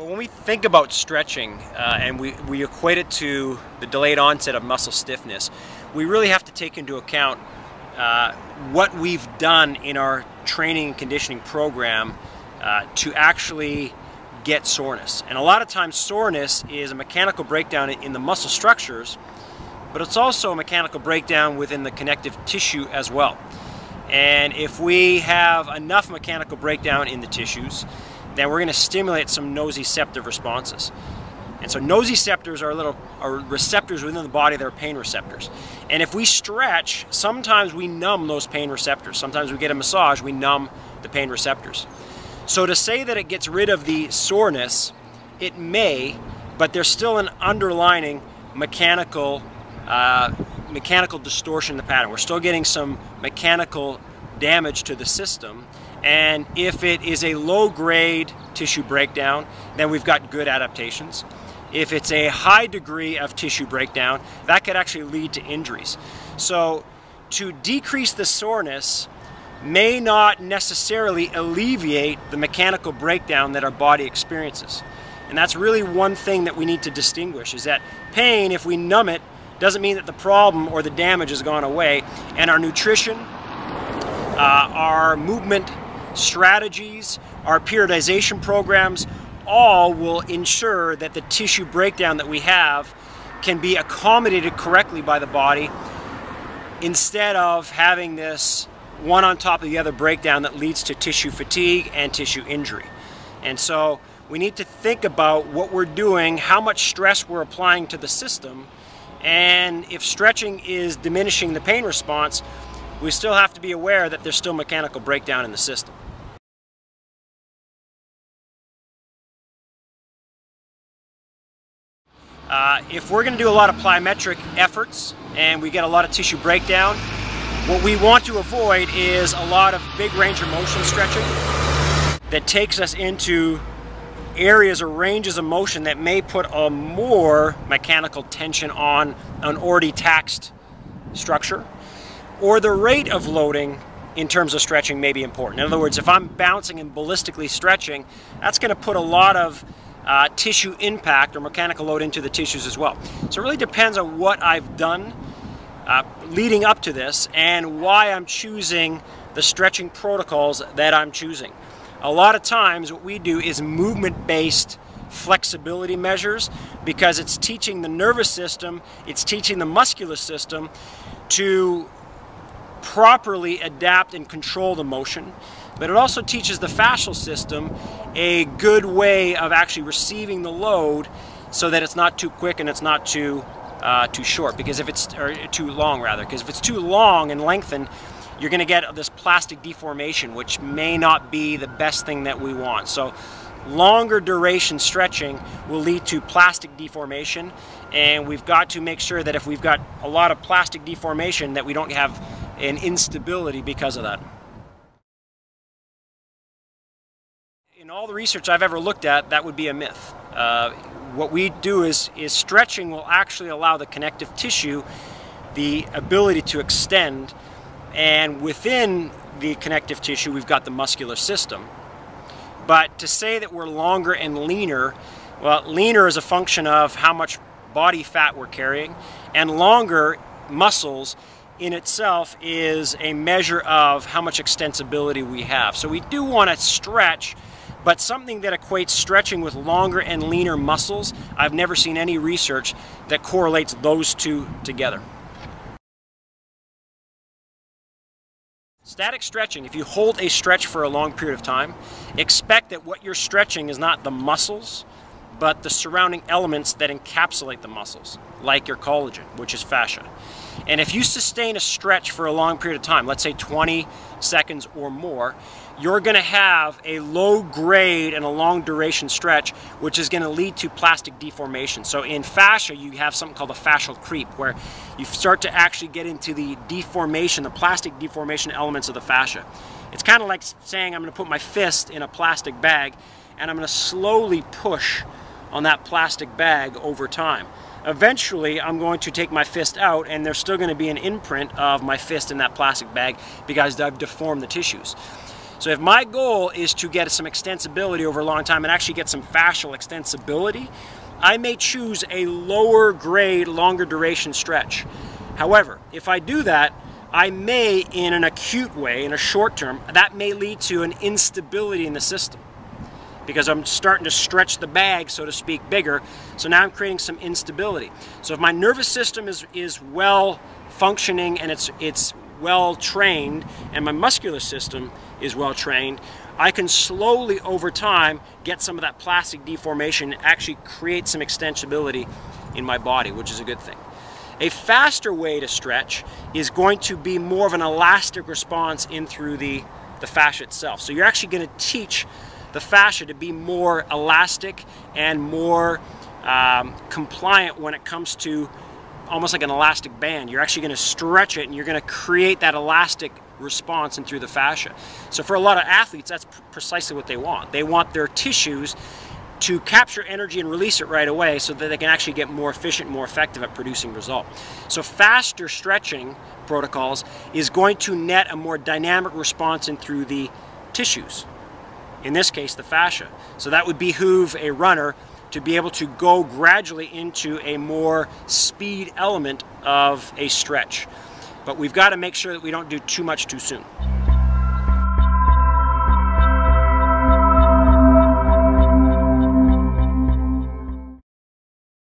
Well, when we think about stretching uh, and we, we equate it to the delayed onset of muscle stiffness, we really have to take into account uh, what we've done in our training and conditioning program uh, to actually get soreness. And a lot of times soreness is a mechanical breakdown in the muscle structures, but it's also a mechanical breakdown within the connective tissue as well. And if we have enough mechanical breakdown in the tissues, then we're going to stimulate some nociceptive responses. And so nociceptors are little are receptors within the body that are pain receptors. And if we stretch, sometimes we numb those pain receptors. Sometimes we get a massage, we numb the pain receptors. So to say that it gets rid of the soreness, it may, but there's still an underlining mechanical uh, mechanical distortion in the pattern. We're still getting some mechanical damage to the system and if it is a low grade tissue breakdown, then we've got good adaptations. If it's a high degree of tissue breakdown, that could actually lead to injuries. So, to decrease the soreness may not necessarily alleviate the mechanical breakdown that our body experiences. And that's really one thing that we need to distinguish is that pain, if we numb it, doesn't mean that the problem or the damage has gone away. And our nutrition, uh, our movement strategies, our periodization programs, all will ensure that the tissue breakdown that we have can be accommodated correctly by the body instead of having this one on top of the other breakdown that leads to tissue fatigue and tissue injury. And so we need to think about what we're doing, how much stress we're applying to the system, and if stretching is diminishing the pain response, we still have to be aware that there's still mechanical breakdown in the system. Uh, if we're going to do a lot of plyometric efforts and we get a lot of tissue breakdown, what we want to avoid is a lot of big range of motion stretching that takes us into areas or ranges of motion that may put a more mechanical tension on an already taxed structure or the rate of loading in terms of stretching may be important. In other words, if I'm bouncing and ballistically stretching, that's going to put a lot of uh, tissue impact or mechanical load into the tissues as well. So it really depends on what I've done uh, leading up to this and why I'm choosing the stretching protocols that I'm choosing. A lot of times what we do is movement-based flexibility measures because it's teaching the nervous system, it's teaching the muscular system to properly adapt and control the motion but it also teaches the fascial system a good way of actually receiving the load so that it's not too quick and it's not too uh, too short. Because if it's or too long rather. Because if it's too long and lengthened you're going to get this plastic deformation which may not be the best thing that we want. So longer duration stretching will lead to plastic deformation. And we've got to make sure that if we've got a lot of plastic deformation that we don't have an instability because of that. In all the research I've ever looked at, that would be a myth. Uh, what we do is, is stretching will actually allow the connective tissue the ability to extend, and within the connective tissue, we've got the muscular system. But to say that we're longer and leaner, well, leaner is a function of how much body fat we're carrying, and longer muscles in itself is a measure of how much extensibility we have. So we do want to stretch but something that equates stretching with longer and leaner muscles, I've never seen any research that correlates those two together. Static stretching, if you hold a stretch for a long period of time, expect that what you're stretching is not the muscles, but the surrounding elements that encapsulate the muscles, like your collagen, which is fascia. And if you sustain a stretch for a long period of time, let's say 20 seconds or more, you're going to have a low grade and a long duration stretch, which is going to lead to plastic deformation. So in fascia, you have something called a fascial creep, where you start to actually get into the deformation, the plastic deformation elements of the fascia. It's kind of like saying I'm going to put my fist in a plastic bag and I'm going to slowly push on that plastic bag over time. Eventually, I'm going to take my fist out and there's still going to be an imprint of my fist in that plastic bag because I've deformed the tissues. So if my goal is to get some extensibility over a long time and actually get some fascial extensibility, I may choose a lower grade, longer duration stretch. However, if I do that, I may, in an acute way, in a short term, that may lead to an instability in the system because I'm starting to stretch the bag, so to speak, bigger. So now I'm creating some instability. So if my nervous system is, is well functioning and it's, it's well trained and my muscular system is well trained, I can slowly over time get some of that plastic deformation, actually create some extensibility in my body, which is a good thing. A faster way to stretch is going to be more of an elastic response in through the, the fascia itself. So you're actually going to teach the fascia to be more elastic and more um, compliant when it comes to almost like an elastic band. You're actually going to stretch it and you're going to create that elastic response and through the fascia. So for a lot of athletes, that's precisely what they want. They want their tissues to capture energy and release it right away so that they can actually get more efficient, more effective at producing result. So faster stretching protocols is going to net a more dynamic response in through the tissues. In this case, the fascia. So that would behoove a runner to be able to go gradually into a more speed element of a stretch. But we've got to make sure that we don't do too much too soon.